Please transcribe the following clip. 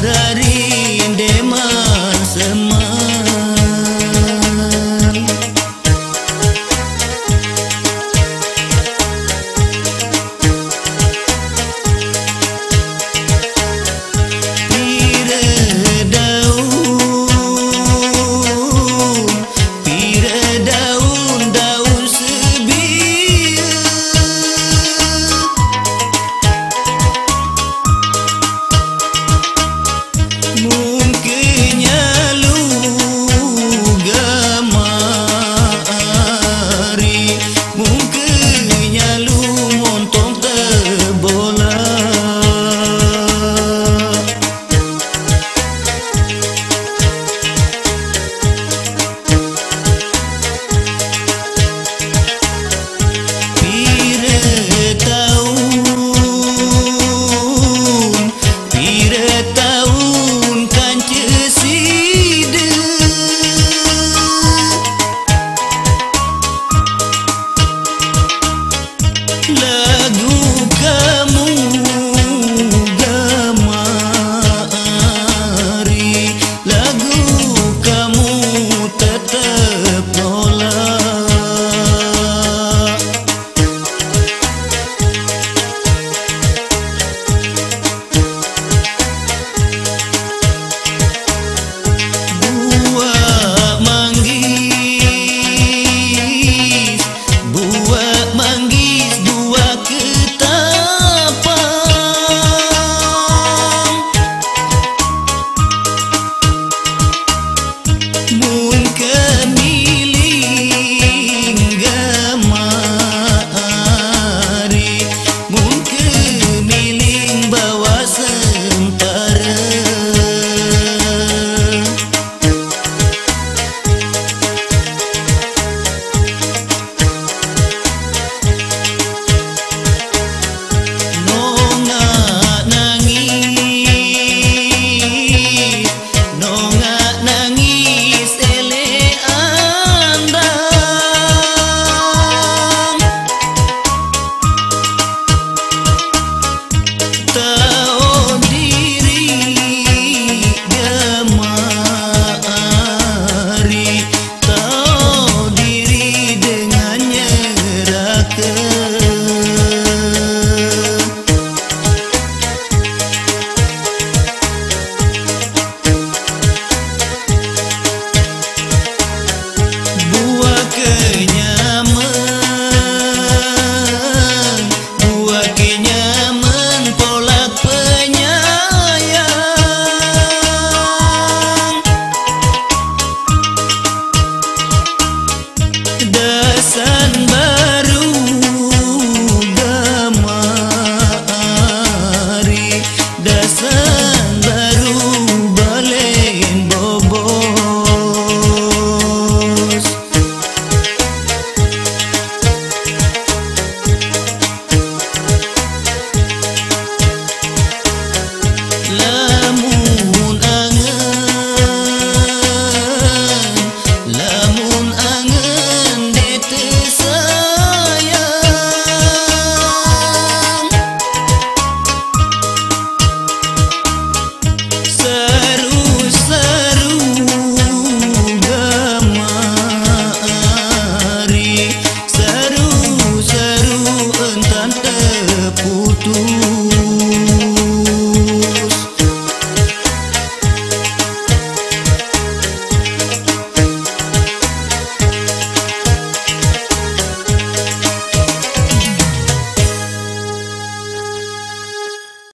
karar